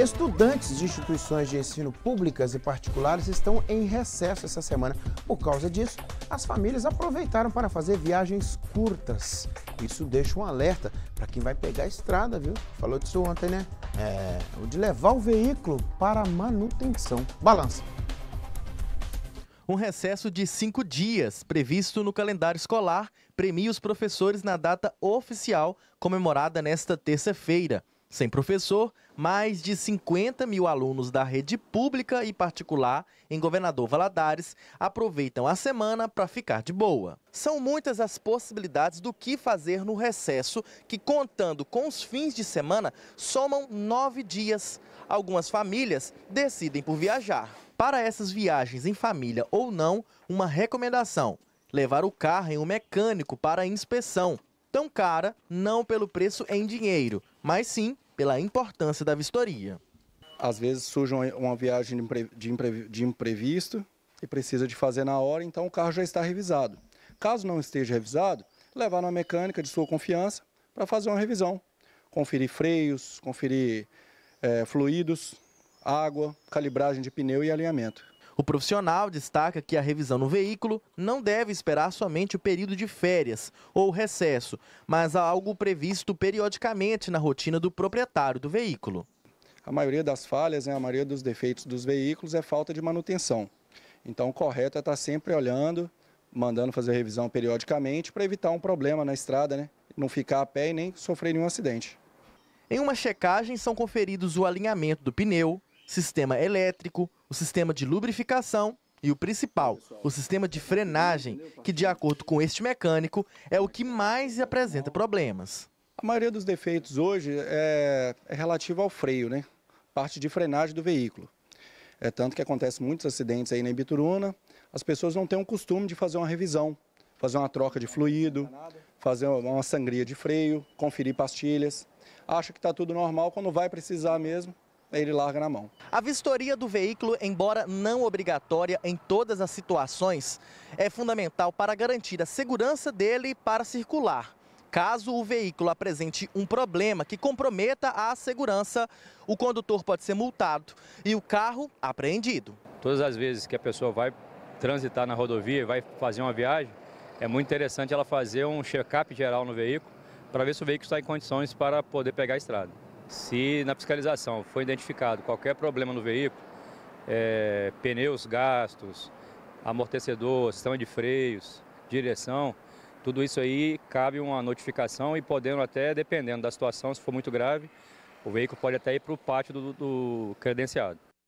Estudantes de instituições de ensino públicas e particulares estão em recesso essa semana. Por causa disso, as famílias aproveitaram para fazer viagens curtas. Isso deixa um alerta para quem vai pegar a estrada, viu? Falou disso ontem, né? É, o de levar o veículo para manutenção. Balança. Um recesso de cinco dias, previsto no calendário escolar, premia os professores na data oficial comemorada nesta terça-feira. Sem professor, mais de 50 mil alunos da rede pública e particular em Governador Valadares aproveitam a semana para ficar de boa. São muitas as possibilidades do que fazer no recesso, que contando com os fins de semana, somam nove dias. Algumas famílias decidem por viajar. Para essas viagens em família ou não, uma recomendação: levar o carro em um mecânico para inspeção. Tão cara, não pelo preço em dinheiro, mas sim pela importância da vistoria. Às vezes surge uma viagem de imprevisto e precisa de fazer na hora, então o carro já está revisado. Caso não esteja revisado, levar na mecânica de sua confiança para fazer uma revisão. Conferir freios, conferir é, fluidos, água, calibragem de pneu e alinhamento. O profissional destaca que a revisão no veículo não deve esperar somente o período de férias ou recesso, mas algo previsto periodicamente na rotina do proprietário do veículo. A maioria das falhas, né, a maioria dos defeitos dos veículos é falta de manutenção. Então, o correto é estar sempre olhando, mandando fazer revisão periodicamente para evitar um problema na estrada, né? não ficar a pé e nem sofrer nenhum acidente. Em uma checagem são conferidos o alinhamento do pneu, sistema elétrico, o sistema de lubrificação e o principal, o sistema de frenagem, que de acordo com este mecânico é o que mais apresenta problemas. A maioria dos defeitos hoje é, é relativo ao freio, né? Parte de frenagem do veículo. É tanto que acontece muitos acidentes aí na Ibituruna, as pessoas não têm o costume de fazer uma revisão, fazer uma troca de fluido, fazer uma sangria de freio, conferir pastilhas. Acha que está tudo normal, quando vai precisar mesmo, ele larga na mão. A vistoria do veículo, embora não obrigatória em todas as situações, é fundamental para garantir a segurança dele para circular. Caso o veículo apresente um problema que comprometa a segurança, o condutor pode ser multado e o carro apreendido. Todas as vezes que a pessoa vai transitar na rodovia, vai fazer uma viagem, é muito interessante ela fazer um check-up geral no veículo para ver se o veículo está em condições para poder pegar a estrada. Se na fiscalização foi identificado qualquer problema no veículo, é, pneus gastos, amortecedor, sistema de freios, direção, tudo isso aí cabe uma notificação e podendo até, dependendo da situação, se for muito grave, o veículo pode até ir para o pátio do, do credenciado.